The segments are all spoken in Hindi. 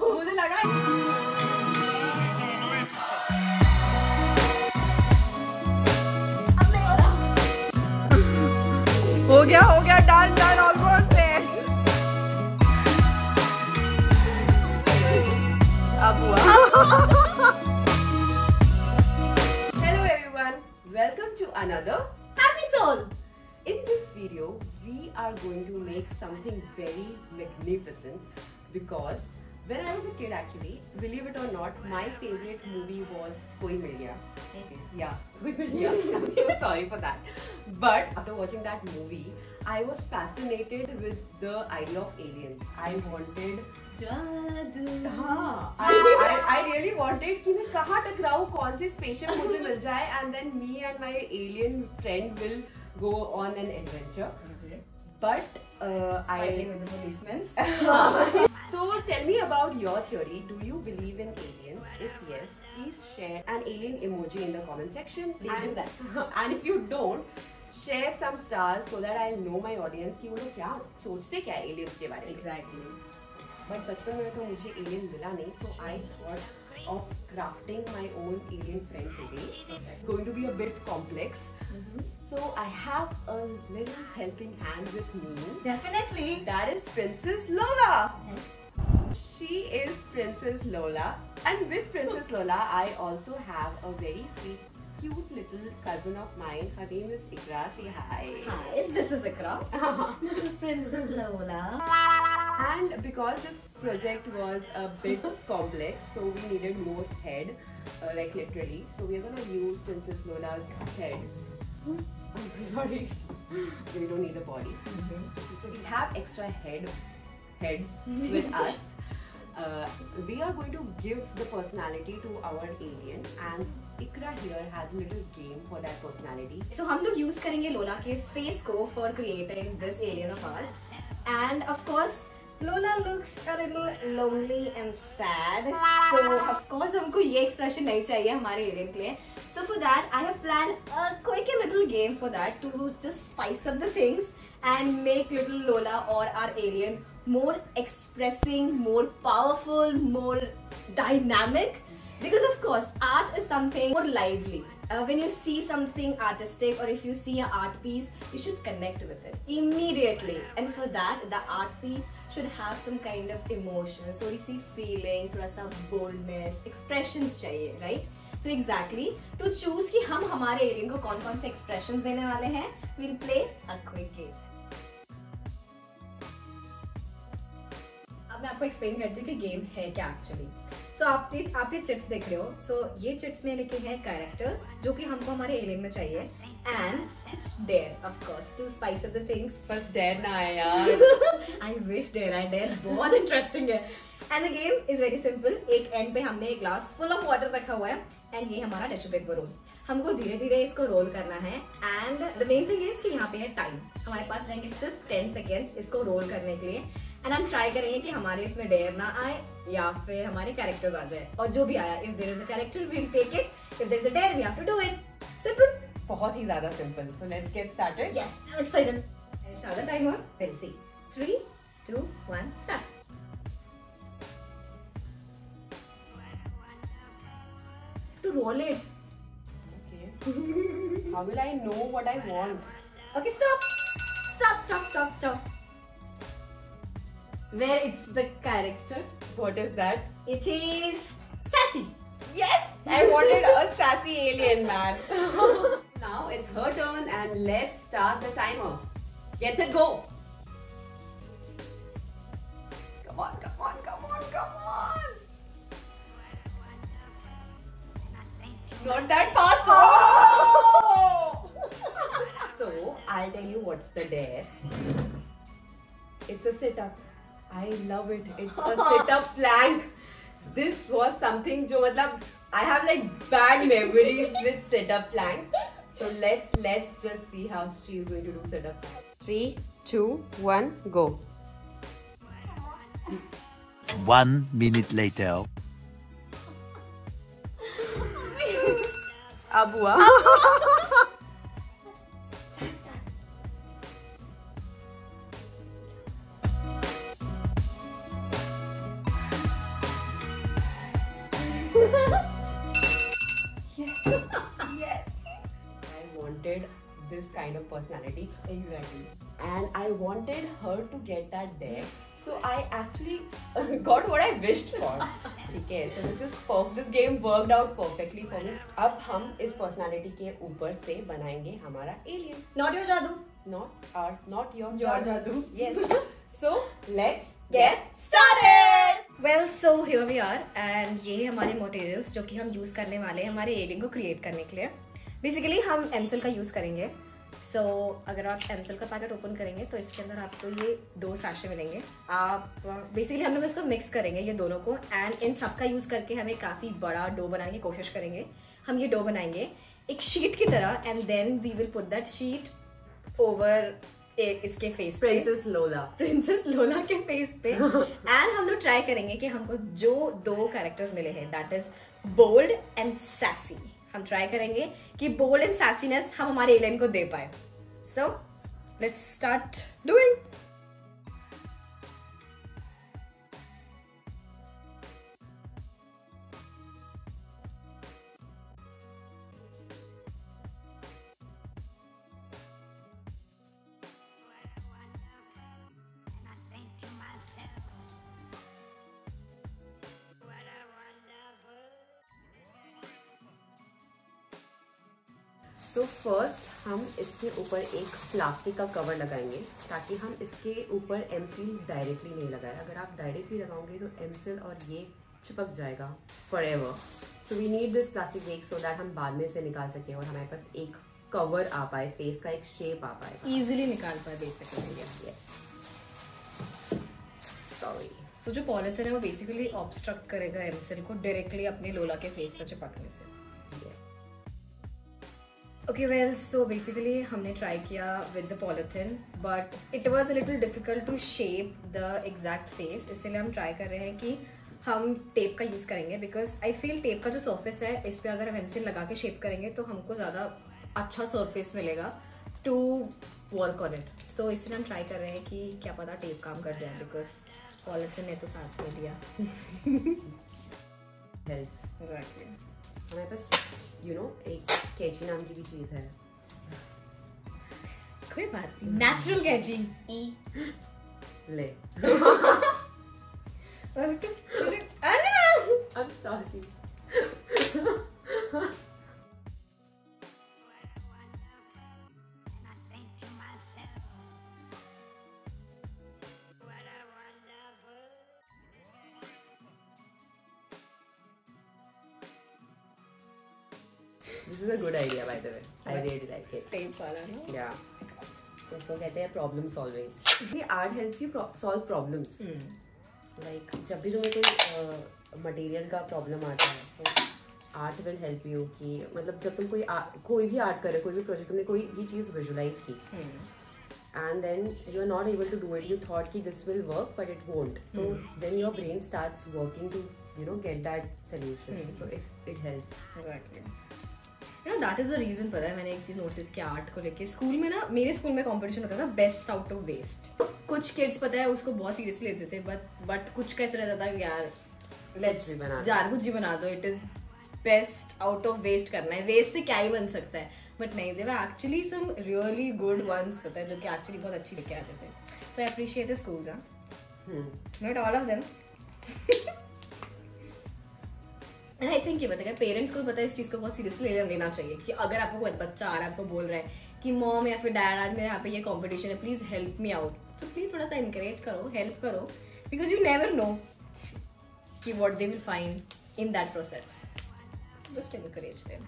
तो मुझे लगा हो हो गया हो गया डन डन ऑलमोस्ट अब हुआ to another. Happy soul. In this video, we are going to make something very magnificent because when I was a kid actually, believe it or not, my favorite movie was Koi Mil Gaya. Yeah, Koi Mil Gaya. I'm so sorry for that. But after watching that movie, I was fascinated with the idea of aliens. I wanted जादू हाँ I, I, I really wanted कि मैं कहाँ टकराऊँ कौन से स्पेसशिप मुझे मिल जाए and then me and my alien friend will go on an adventure. But uh, Fighting I with the policemen. so tell me about your theory. Do you believe in aliens? If yes, please share an alien emoji in the comment section. Please and, do that. And if you don't, share some stars so that I'll know my audience कि वो लोग क्या सोचते क्या है aliens के बारे में. Exactly. बट बचपन में तो मुझे एलियन मिला नहीं so I thought of crafting my own alien friend today Perfect. going to be a bit complex Mhm. so i have a little helping hand with me Definitely. that is princess lola she is princess lola and with princess lola i also have a very sweet cute little cousin of mine her name is ikra say hi Hi, this is Ikra. This is Princess Lola. And because this project was a bit complex, so we needed more head, uh, like literally. So we are gonna use Princess Lola's head. I'm so sorry. we don't need the body. So we have extra head heads with us. Uh, we are going to give the personality to our alien, and Ikra here has a little game for that personality. So हम लोग use करेंगे लोला के face को for creating this alien of ours. And of course, Lola looks a little lonely and sad. So of course हमको ये expression नहीं चाहिए हमारे alien के लिए. So for that, I have planned a quick and little game for that to just spice up the things and make little Lola or our alien more expressing, more powerful, more dynamic. Because of course, art is something more lively. Uh, when you see something artistic or if you see an art piece, you should connect with it immediately. And for that, the art piece should have some kind of emotion, थोड़ी सी feeling, थोड़ा सा boldness, expressions चाहिए, right? So exactly, to choose कि हम हमारे alien को कौन कौन से expressions देने वाले हैं, we'll play a quick game. मैं आपको एक्सप्लेन करती हूँ कि गेम है क्या एक्चुअली सो आप ये आप ये चिट्स देख रहे हो। सो so, ये चिट्स में लिखे हैं कैरेक्टर्स जो कि हमको हमारे एलियन में चाहिए। And dare of course to spice of the things बस डर ना आए यार। I wish dare I dare बहुत इंटरेस्टिंग है। And the game is very simple एक एंड पे हमने एक ग्लास फुल ऑफ़ वाटर रखा हुआ है। एंड ये हमारा टिश्यू पेपर रोल हमको धीरे धीरे इसको रोल करना है। And the main thing is कि यहाँ पे है टाइम हमारे पास रहेंगे सिर्फ़ टेन सेकेंड्स इसको रोल करने के लिए। एंड हम ट्राई करेंगे कि हमारे इसमें डेयर ना आए या फिर हमारे कैरेक्टर्स आ जाए। और जो भी आया if there is a wheel take it if there is a we have to do it बहुत ही ज़्यादा simple so let's get started yes I am excited and सादा time on will see 3 2 1 start to roll it okay how will I know what I want okay stop stop stop stop stop Where it's the character. What is that? It is sassy. Yes! I wanted a sassy alien man. now it's her turn and let's start the timer. Get it, go! Come on, come on, come on, come on! Not that fast! Oh! so, I'll tell you what's the dare. It's a sit up. I love it. It's a sit up plank. This was something जो मतलब I have like bad memories with sit up plank. So let's let's just see how she is going to do sit up. Three, two, one, go. One minute later. अब हुआ kind of personality. Exactly. And I wanted her to get that there. So I actually got what I wished for. ठीक है so this is perf- this game worked out perfectly for me. अब हम इस personality के ऊपर से बनाएँगे हमारा alien. Not your jadoo. Not our, not your, Your jadoo. Yes. so let's Get started. Well, so here we are and ये हमारे मटेरियल्स जो कि हम यूज़ करने वाले हैं हमारे एलियन को क्रिएट करने के लिए बेसिकली हम एमसेल का यूज़ करेंगे। सो so, अगर आप एमसेल का पैकेट ओपन करेंगे तो इसके अंदर आपको तो ये दो साशे मिलेंगे। आप बेसिकली हम लोग इसको मिक्स करेंगे ये दोनों को। एंड इन सब का यूज़ करके हमें काफ़ी बड़ा डो बनाने की कोशिश करेंगे। हम ये डो बनाएँगे एक शीट की तरह and then we will put that sheet over इसके face princess Lola princess Lola के फेस पे। एंड हम लोग ट्राई करेंगे कि हमको जो दो कैरेक्टर्स मिले हैं that is bold and sassy हम ट्राई करेंगे कि बोल्ड एंड सैसीनेस हम हमारे एलियन को दे पाए। So let's start doing so first हम इसके ऊपर एक प्लास्टिक का कवर लगाएँगे ताकि हम इसके ऊपर एमसील डायरेक्टली नहीं लगाए। अगर आप डायरेक्टली लगाओगे तो एमसील और ये चिपक जाएगा forever so we need this plastic wake so that हम बाद में से निकाल सकें और हमारे पास एक कवर आ पाए फेस का एक शेप आ पाए। इजीली निकाल पाए बेसिकली सॉरी सो जो पॉलिथिन है वो बेसिकली ऑब्स्ट्रक्ट करेगा एमसेल को डायरेक्टली अपने लोला के फेस पर चिपकने से। ओके वेल सो बेसिकली हमने ट्राई किया with the polythene but it was a little difficult to shape the exact face इसलिए हम ट्राई कर रहे हैं कि हम टेप का यूज़ करेंगे बिकॉज़ आई फील टेप का जो सर्फेस है इस पर अगर हम एमसिल लगा के शेप करेंगे तो हमको ज़्यादा अच्छा सर्फेस मिलेगा to work on it so इसलिए हम ट्राई कर रहे हैं कि क्या पता टेप काम कर जाए बिकॉज़ पॉलिथिन ने तो साथ में दिया. हेल्प्स. हमारे पास यू नो एक कैची नाम की भी चीज़ है। कोई बात नहीं। Natural catchy. ई। ले। अरे am sorry. This is a good idea, by the way. I really like it. Tape वाला ना Yeah. इसको कहते हैं प्रॉब्लम सॉल्विंग ये art helps you solve problems like जब भी तुम्हें कोई मटेरियल का प्रॉब्लम आता है तो आर्ट विल हेल्प यू कि मतलब जब तुम कोई art- कोई भी आर्ट करे कोई भी प्रोजेक्ट तुमने कोई भी चीज़ विजुलाइज की and then you are not able to do it you thought कि this will work but it won't तो then your brain starts working to you know get that solution so it it exactly you know that is the reason पता है मैंने एक चीज़ नोटिस किया आर्ट को लेके। स्कूल में ना मेरे स्कूल में कंपटीशन होता था बेस्ट आउट ऑफ़ वेस्ट कुछ किड्स पता है उसको बहुत सीरियसली लेते थे बट बट कुछ कैसे रहता था यार लेट्स। जार कुछ ही बना दो। It is best out of waste करना है। वेस्ट से क्या ही बन सकता है। बट नहीं they actually some really good ones पता है जो कि एक्चुअली बहुत अच्छी लेके आते थे। So I appreciate the schools not all of them and I think ये बताएगा पेरेंट्स को पता है इस चीज़ को बहुत सीरियसली लेना चाहिए कि अगर आपको कोई बच्चा आ रहा है, आपको बोल रहा है कि, मॉम या फिर डैड, आज मेरे यहाँ पे ये कंपटीशन है प्लीज़ हेल्प मी आउट तो प्लीज़ थोड़ा सा इंकरेज करो हेल्प करो बिकॉज़ यू नेवर नो कि what they will find in that process just them.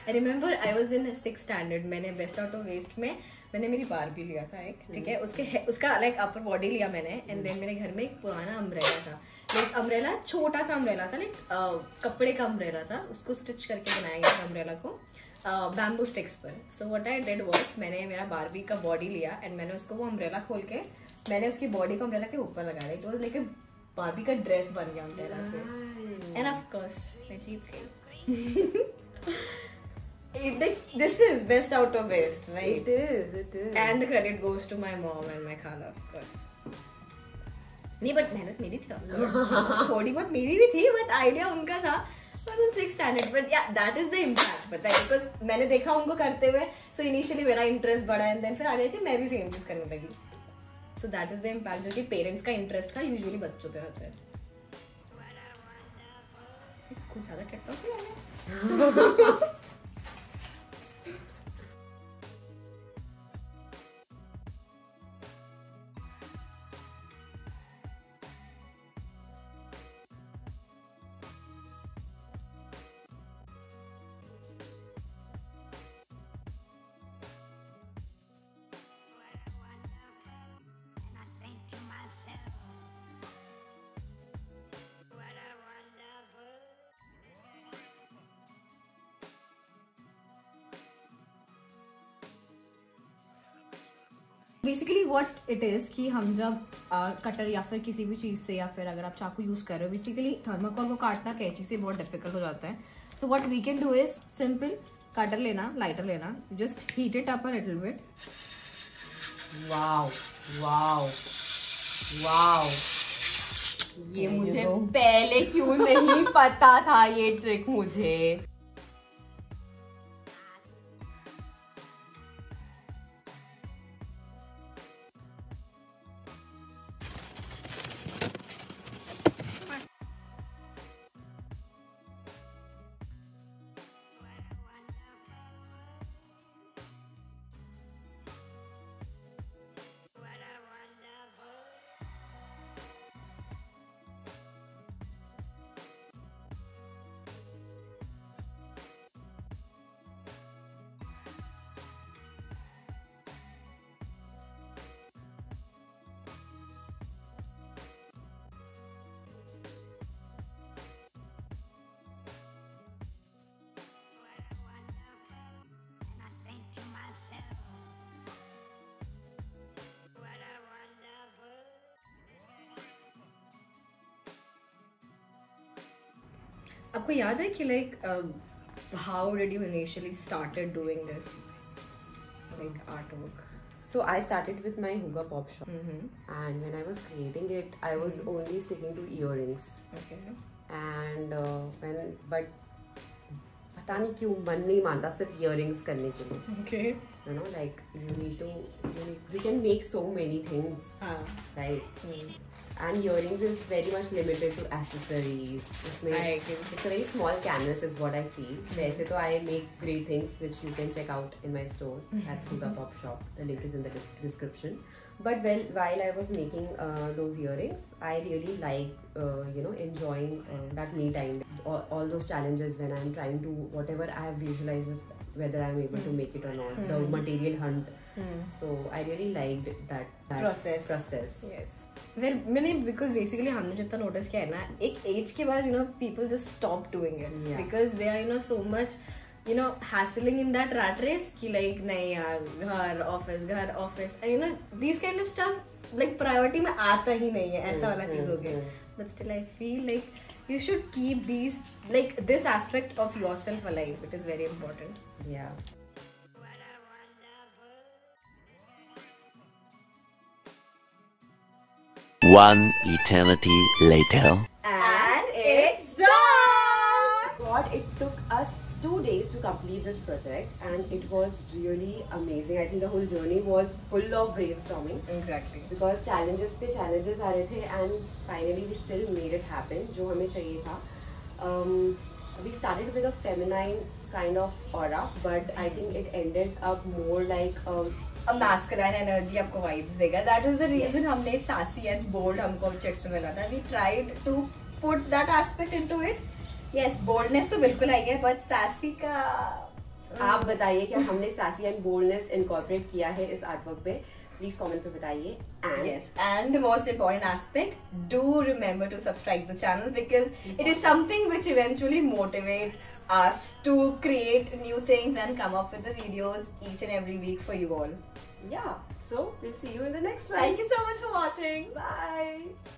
I remember I was in six standard मैंने बेस्ट आउट ऑफ़ वेस्ट में मैंने मेरी बारबी लिया था एक ठीक है? उसके है- उसका लाइक अपर बॉडी लिया मैंने एंड देन मेरे घर में एक पुराना अम्ब्रेला था। लाइक अम्ब्रेला छोटा सा अम्ब्रेला था लाइक कपड़े का अम्ब्रेला था। उसको स्टिच करके बनाया गया था अम्ब्रेला को बैम्बू स्टिक्स पर। So what I did was मैंने मेरा बारबी का बॉडी लिया एंड मैंने उसको वो अम्ब्रेला खोल के मैंने उसकी बॉडी को अम्ब्रेला के ऊपर लगाया इट वॉज़ लाइक बारबी का ड्रेस बन गया अम्ब्रेला से। Of course, मैं जीत गई. It- this, this is best out of waste, right? It is, it is. And the credit goes to my mom and my khala, of course. नहीं बट मेहनत मेरी थी थोड़ी बहुत मेरी भी थी बट आइडिया उनका था स्टैंडर्ड बट या दैट इज़ द इम्पैक्ट पता है बिकॉज़ मैंने देखा उनको करते हुए सो इनिशियली मेरा इंटरेस्ट बढ़ा एंड देन फिर आगे थे मैं भी सेम चीज़ करने लगी so that is the impact जो कि पेरेंट्स का इंटरेस्ट का यूजुअली बच्चों पे होता है कुछ ज़्यादा TikTok basically what it is कि हम जब कटर या फिर किसी भी चीज़ से या फिर अगर आप चाकू यूज़ कर रहे हो बेसिकली थर्माकोल को काटना कैची से बहुत डिफ़िकल्ट हो जाता है। So what we can do is simple cutter लेना लाइटर लेना just heat it up a little bit wow wow wow ये मुझे पहले क्यों नहीं पता था ये ट्रिक मुझे? आपको याद है कि like how did you initially started doing this like art work so I started with my हुगा pop shop and when I was creating it I was only sticking to earrings okay and when but पता नहीं क्यों मन नहीं मानता सिर्फ़ इयररिंग्स करने के लिए। Okay you know like you need to we can make so many things right And earrings is very much limited to accessories. इसमें I agree. It's a very small canvas is what I feel. वैसे तो I make great things which you can check out in my store. That's Huga Pop Shop. The link is in the de- description. But well, while I was making uh, those earrings, I really like uh, you know enjoying uh, that me time. All, all those challenges when I'm trying to whatever I have visualized whether I'm able to make it or not. The material hunt. So I really liked that, that Process. Process. Yes Well मैंने बिकॉज़ बेसिकली हमने जितना नोटिस किया है ना एक एज के बाद you know people just stop doing it because they are you know so much you know hassling in that rat race कि लाइक नहीं यार घर ऑफ़िस घर office you know this kind of stuff like priority में आता ही नहीं है ऐसा वाला चीज़ हो गया. But still I feel like you should keep these like this aspect of yourself alive. It is very important. Yeah. One eternity later. And it's done! God, it took us two days to complete this project and it was really amazing. I think the whole journey was full of brainstorming exactly because challenges पे challenges आ रहे थे and finally we still made it happen जो हमें चाहिए था. Um, we started with a feminine kind of aura but I think it ended up more like um, a masculine energy आपको vibes देगा that is the reason हमने sassy and bold हमको checks में मिला था we tried to put that aspect into it yes boldness तो बिल्कुल आई है but sassy का आप बताइए कि हमने sassy and boldness incorporate किया है इस artwork पे प्लीज़ कमेंट पे बताइए and Yes, and the most important aspect, do remember to subscribe the channel because it is something which eventually motivates us to create new things and come up with the videos each and every week for you all. yeah so we'll see you in the next one Thank you so much for watching. bye